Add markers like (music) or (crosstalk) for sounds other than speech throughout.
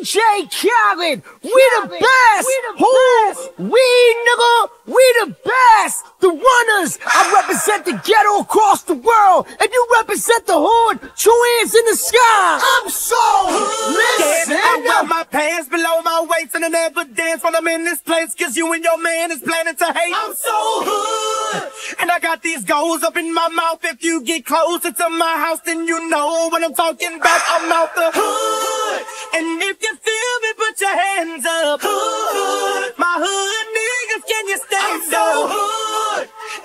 DJ Khaled. We the best. Who? We nigga. We the best. The runners. I represent the ghetto across the world, and you represent the hood. Two hands in the sky. I'm so listen. I wear my pants below my waist and I never dance when I'm in this place Cause you and your man is planning to hate I'm so hood And I got these goals up in my mouth If you get closer to my house then you know what I'm talking about I'm out the hood And if you feel me put your hands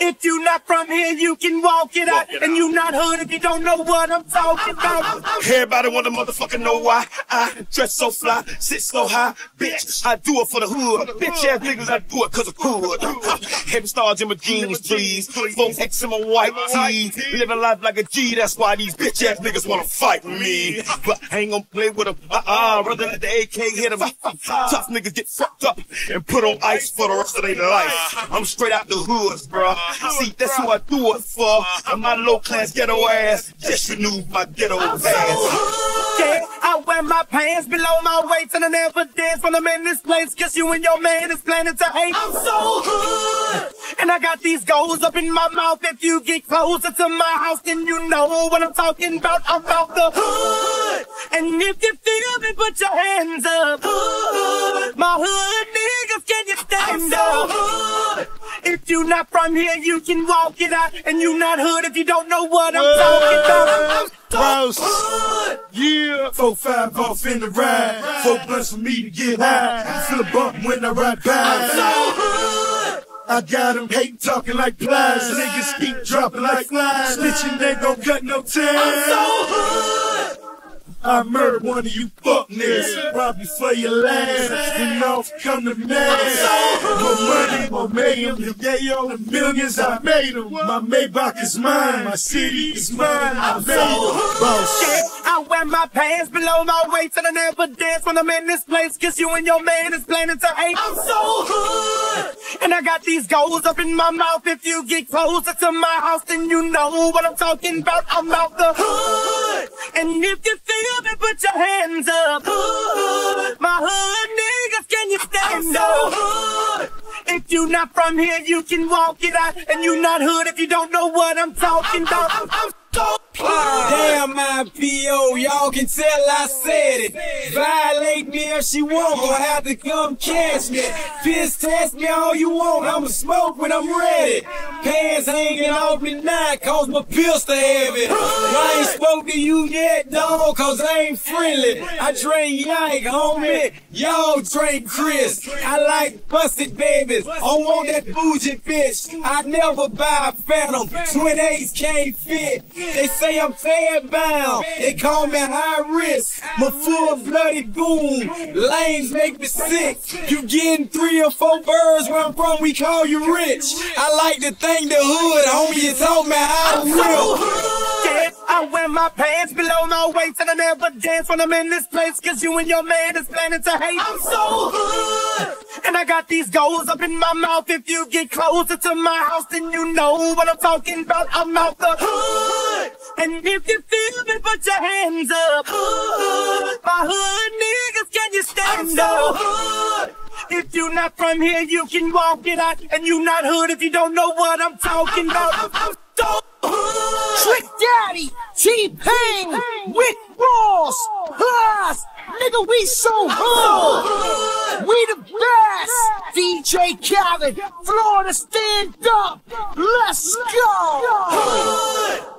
if you not from here, you can walk it out. And you not hood if you don't know what I'm talking about. Everybody wanna motherfucker know why I dress so fly, sit so high. Bitch, I do it for the hood. Bitch ass niggas, I do it cause of hood. (laughs) Heavy stars in my jeans, please. Four X in my white tee. Living life like a G, that's why these bitch ass niggas wanna fight me. But I ain't gonna play with them. Uh-uh, rather let the AK hit them. (laughs) Tough niggas get fucked up and put on ice for the rest of their life. (laughs) I'm straight out the hoods, bruh. See, that's who I do it for. And my low class ghetto ass just renewed my ghetto ass. Yeah, I wear my pants below my waist and I never dance when I'm in this place. Cause you and your man is planning to hate. I'm so hood. And I got these goals up in my mouth. If you get closer to my house, then you know what I'm talking about. I'm about the hood. And if you feel me, put your hands up. Hood. My hood niggas, can you stand up? Hood. If you not from here, you can walk it out. And you not hood if you don't know what I'm talking about. I'm so hood. Yeah, four five off in the ride. Four blunts for me to get high. Feel a bump when I ride by. I'm so hood. I got them hate talking like Plies. Niggas keep dropping like flies. Snitching they gon' cut no time. I'm so hood. I murdered one of you fuck niggas. Probably for your last. And off come the man. More money, more mayhem. Yeah, yo, the millions I made them. My Maybach is mine. My city is mine. I made them. Boss. shit. I wear my pants below my waist and I never dance when I'm in this place. Cause you and your man is planning to hate. I'm so hood. And I got these goals up in my mouth. If you get closer to my house, then you know what I'm talking about. I'm out the hood. And if you feel me, put your hands up. Hood. My hood niggas, can you stand up? Hood. If you not from here, you can walk it out. And you're not hood if you don't know what I'm talking about. I'm, I'm so Damn my P.O., y'all can tell I said it. Violate me if she won't, gonna have to come catch me. Piss test me all you want, I'ma smoke when I'm ready. Pants hanging off me now, cause my pills pistol heavy. I ain't spoke to you yet, dog, cause I ain't friendly. I drink yank, homie, y'all drink Cris. I like busted babies, I want that bougie bitch. I never buy a phantom, twin eights can't fit. They say I'm fan bound. They call me high risk. My full bloody goon. Lanes make me sick. You getting three or four birds where I'm from, we call you rich. I like to thank the hood, homie. You taught me how to. Yeah, I wear my pants below my waist and I never dance when I'm in this place Cause you and your man is planning to hate I'm so hood And I got these goals up in my mouth If you get closer to my house then you know what I'm talking about I'm out the hood And if you feel me put your hands up Hood My hood niggas can you stand up Hood if you're not from here, you can walk it out. And you not hood if you don't know what I'm talking about. I'm, I'm so hood. Trick Daddy, T-Pain, Rick Ross, us, nigga, we so hood. We the best. DJ Khaled, Florida, stand up. Let's go.